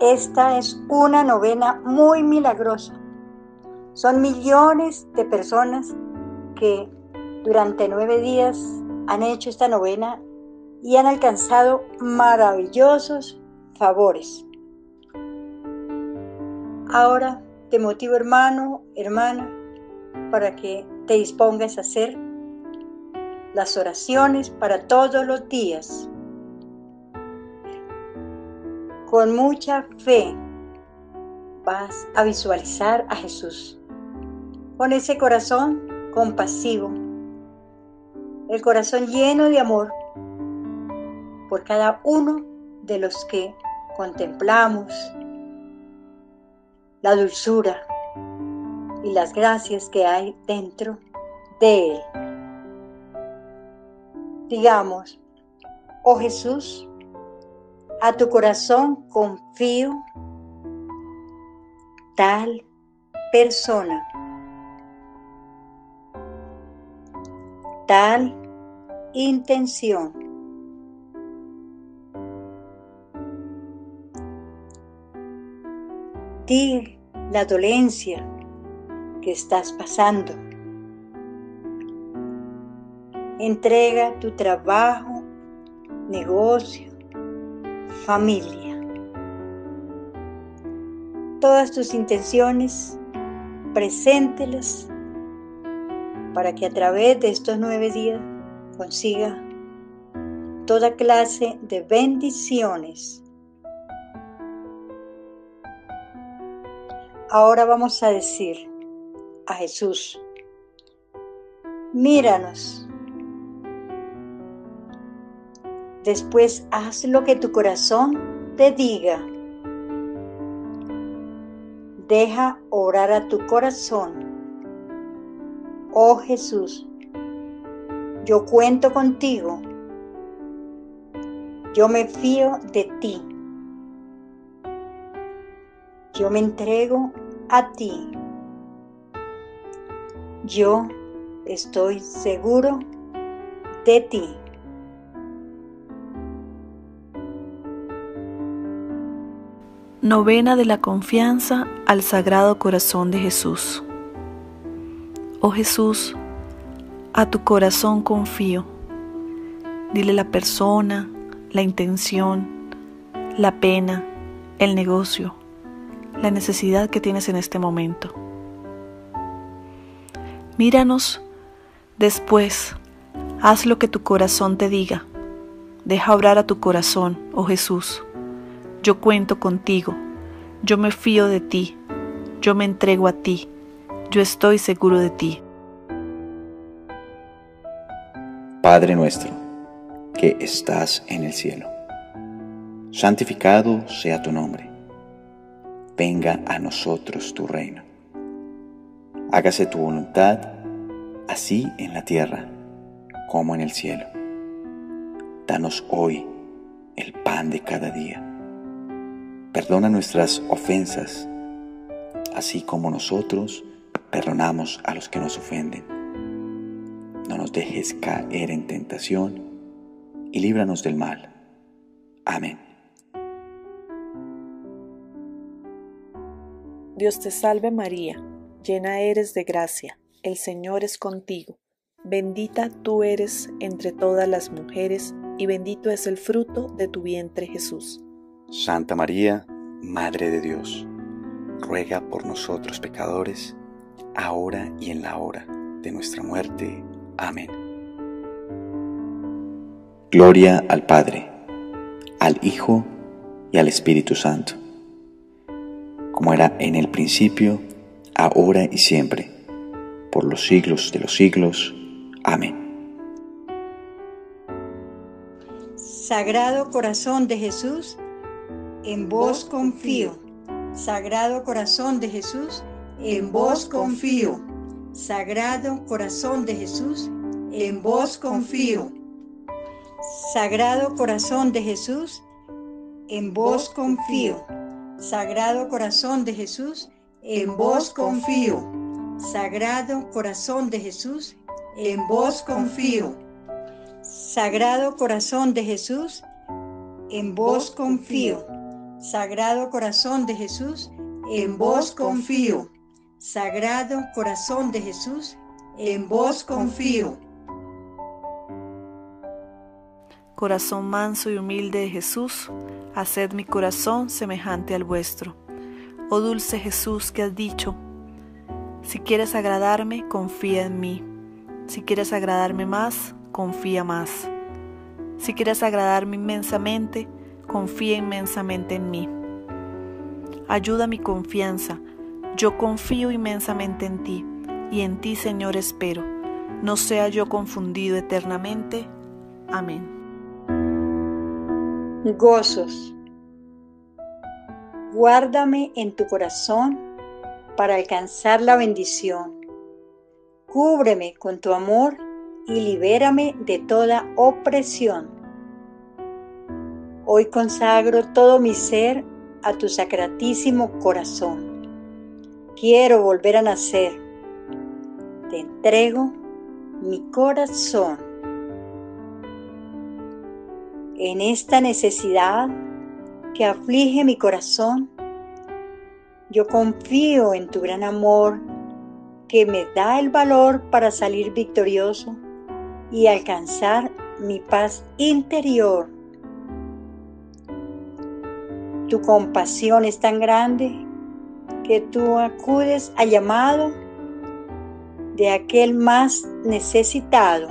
Esta es una novena muy milagrosa. Son millones de personas que durante nueve días han hecho esta novena y han alcanzado maravillosos favores. Ahora te motivo hermano, hermana, para que te dispongas a hacer las oraciones para todos los días. Con mucha fe vas a visualizar a Jesús. Con ese corazón compasivo, el corazón lleno de amor por cada uno de los que contemplamos la dulzura y las gracias que hay dentro de Él. Digamos, oh Jesús, a tu corazón confío tal persona, tal intención ti la dolencia que estás pasando. Entrega tu trabajo, negocio, familia. Todas tus intenciones, preséntelas para que a través de estos nueve días consiga toda clase de bendiciones Ahora vamos a decir a Jesús, míranos. Después haz lo que tu corazón te diga. Deja orar a tu corazón. Oh Jesús, yo cuento contigo. Yo me fío de ti. Yo me entrego a ti. Yo estoy seguro de ti. Novena de la confianza al Sagrado Corazón de Jesús. Oh Jesús, a tu corazón confío. Dile la persona, la intención, la pena, el negocio la necesidad que tienes en este momento. Míranos después, haz lo que tu corazón te diga. Deja obrar a tu corazón, oh Jesús. Yo cuento contigo, yo me fío de ti, yo me entrego a ti, yo estoy seguro de ti. Padre nuestro, que estás en el cielo, santificado sea tu nombre venga a nosotros tu reino. Hágase tu voluntad, así en la tierra como en el cielo. Danos hoy el pan de cada día. Perdona nuestras ofensas, así como nosotros perdonamos a los que nos ofenden. No nos dejes caer en tentación y líbranos del mal. Amén. Dios te salve María, llena eres de gracia, el Señor es contigo, bendita tú eres entre todas las mujeres, y bendito es el fruto de tu vientre Jesús. Santa María, Madre de Dios, ruega por nosotros pecadores, ahora y en la hora de nuestra muerte. Amén. Gloria al Padre, al Hijo y al Espíritu Santo como era en el principio, ahora y siempre, por los siglos de los siglos. Amén. Sagrado Corazón de Jesús, en vos confío. Sagrado Corazón de Jesús, en vos confío. Sagrado Corazón de Jesús, en vos confío. Sagrado Corazón de Jesús, en vos confío. Sagrado Corazón de Jesús, en vos confío. Sagrado Corazón de Jesús, en vos confío. Sagrado Corazón de Jesús, en vos confío. Sagrado Corazón de Jesús, en vos confío. Sagrado Corazón de Jesús, en vos confío. Corazón manso y humilde de Jesús, haced mi corazón semejante al vuestro. Oh dulce Jesús que has dicho, si quieres agradarme, confía en mí. Si quieres agradarme más, confía más. Si quieres agradarme inmensamente, confía inmensamente en mí. Ayuda mi confianza, yo confío inmensamente en ti, y en ti, Señor, espero. No sea yo confundido eternamente. Amén. Gozos. Guárdame en tu corazón para alcanzar la bendición. Cúbreme con tu amor y libérame de toda opresión. Hoy consagro todo mi ser a tu sacratísimo corazón. Quiero volver a nacer. Te entrego mi corazón. En esta necesidad que aflige mi corazón, yo confío en tu gran amor que me da el valor para salir victorioso y alcanzar mi paz interior. Tu compasión es tan grande que tú acudes al llamado de aquel más necesitado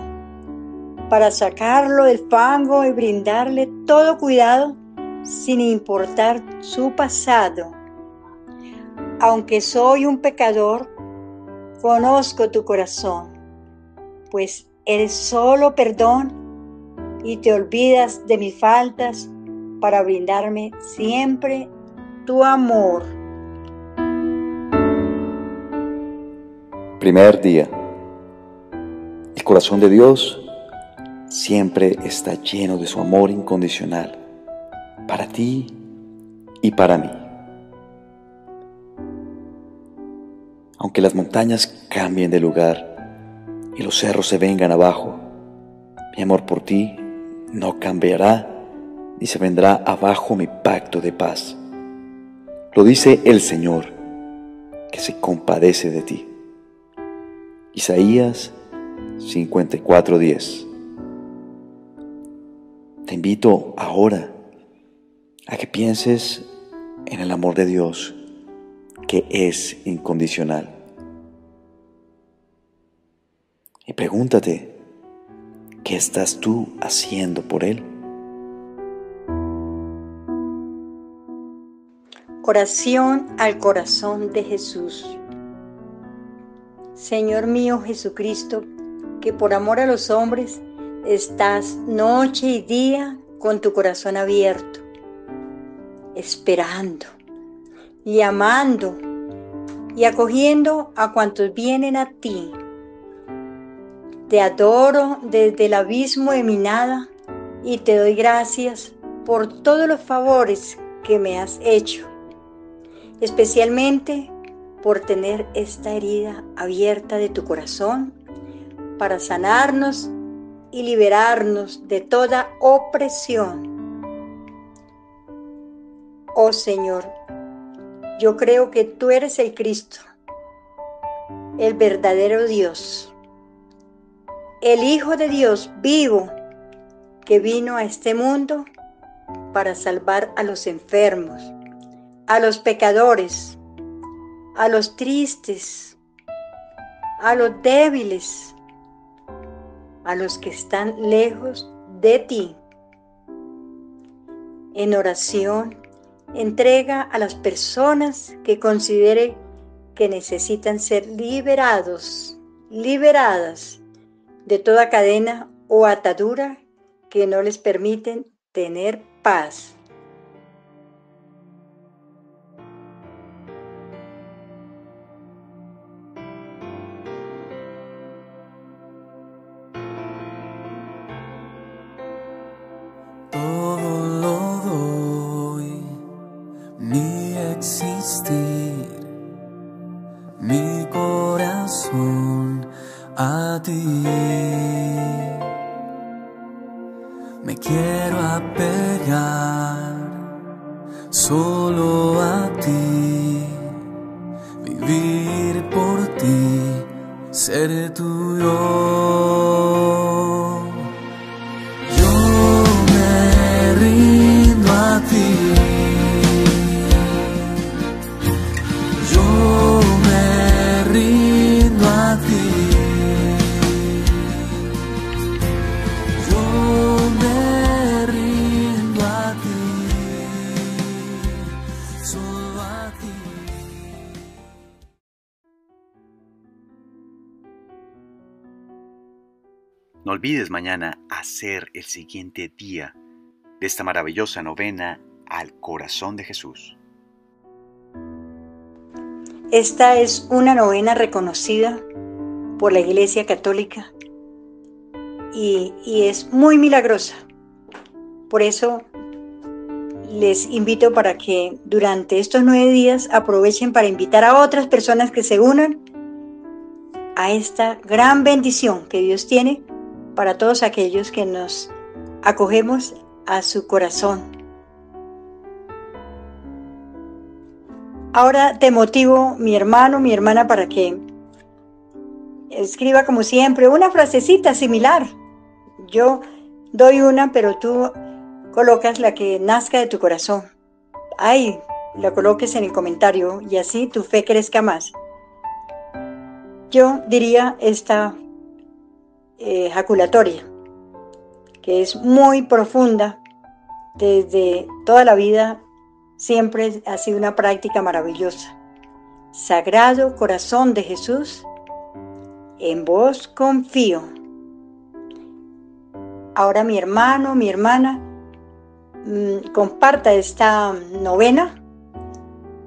para sacarlo del fango y brindarle todo cuidado sin importar su pasado. Aunque soy un pecador, conozco tu corazón, pues eres solo perdón y te olvidas de mis faltas para brindarme siempre tu amor. Primer día. El corazón de Dios siempre está lleno de su amor incondicional para ti y para mí. Aunque las montañas cambien de lugar y los cerros se vengan abajo, mi amor por ti no cambiará ni se vendrá abajo mi pacto de paz. Lo dice el Señor, que se compadece de ti. Isaías 54:10. Te invito ahora a que pienses en el amor de Dios que es incondicional. Y pregúntate, ¿qué estás tú haciendo por Él? Oración al corazón de Jesús. Señor mío Jesucristo, que por amor a los hombres estás noche y día con tu corazón abierto, esperando y amando y acogiendo a cuantos vienen a ti. Te adoro desde el abismo de mi nada y te doy gracias por todos los favores que me has hecho, especialmente por tener esta herida abierta de tu corazón para sanarnos y liberarnos de toda opresión. Oh Señor, yo creo que tú eres el Cristo, el verdadero Dios, el Hijo de Dios vivo que vino a este mundo para salvar a los enfermos, a los pecadores, a los tristes, a los débiles, a los que están lejos de ti. En oración, entrega a las personas que considere que necesitan ser liberados, liberadas de toda cadena o atadura que no les permiten tener paz. A olvides mañana hacer el siguiente día de esta maravillosa novena al corazón de Jesús. Esta es una novena reconocida por la Iglesia Católica y, y, es muy milagrosa. Por eso les invito para que durante estos nueve días aprovechen para invitar a otras personas que se unan a esta gran bendición que Dios tiene para todos aquellos que nos acogemos a su corazón. Ahora te motivo, mi hermano, mi hermana, para que escriba como siempre una frasecita similar. Yo doy una, pero tú colocas la que nazca de tu corazón. Ahí la coloques en el comentario y así tu fe crezca más. Yo diría esta ejaculatoria, que es muy profunda. Desde toda la vida siempre ha sido una práctica maravillosa. Sagrado corazón de Jesús, en vos confío. Ahora mi hermano, mi hermana, mm, comparta esta novena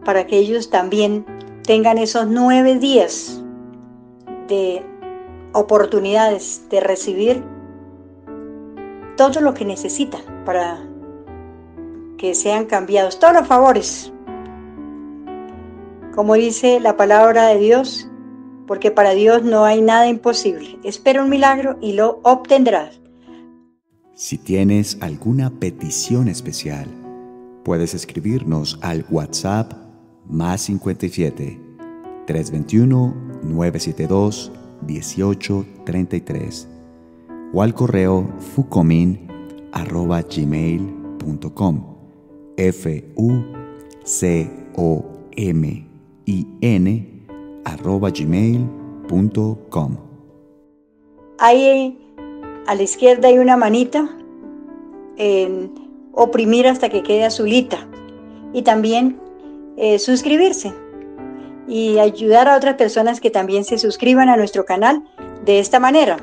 para que ellos también tengan esos nueve días de oportunidades de recibir todo lo que necesitan para que sean cambiados, todos los favores. Como dice la palabra de Dios, porque para Dios no hay nada imposible. Espera un milagro y lo obtendrás. Si tienes alguna petición especial, puedes escribirnos al WhatsApp más 57 321 972 1833 o al correo fucomin.gmail.com f u c o m i n arroba gmail.com Ahí a la izquierda hay una manita en oprimir hasta que quede azulita. Y también eh, suscribirse y ayudar a otras personas que también se suscriban a nuestro canal de esta manera.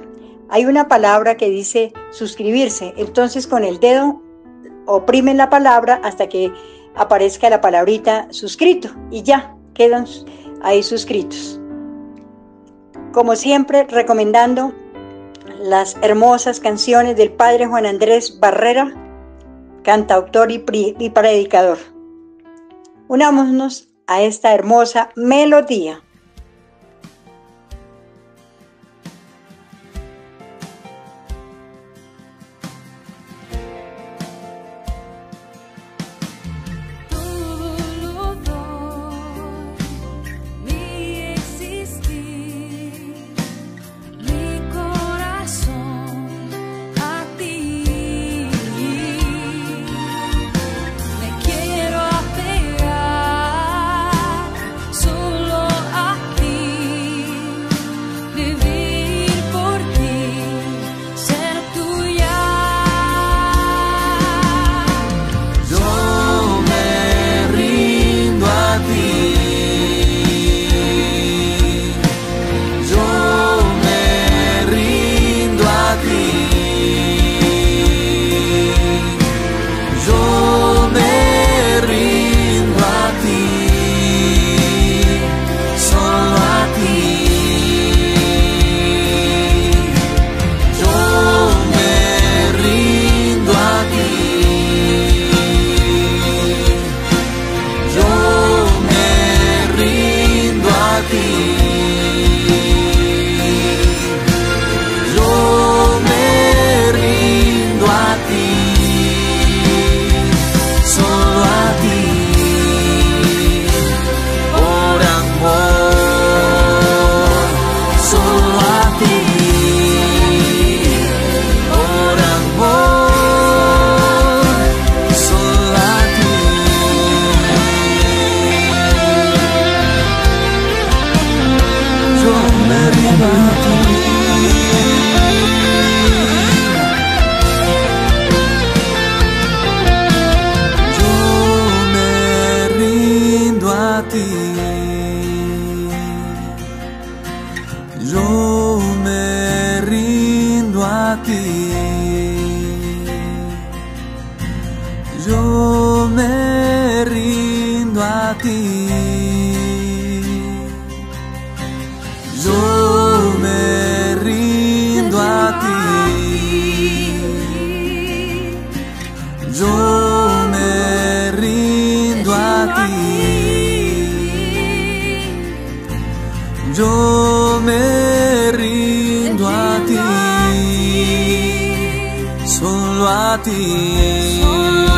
Hay una palabra que dice suscribirse, entonces con el dedo oprimen la palabra hasta que aparezca la palabrita suscrito y ya quedan ahí suscritos. Como siempre, recomendando las hermosas canciones del padre Juan Andrés Barrera, cantautor y, predicador. Unámonos a esta hermosa melodía. A ti. Yo me rindo a ti. Solo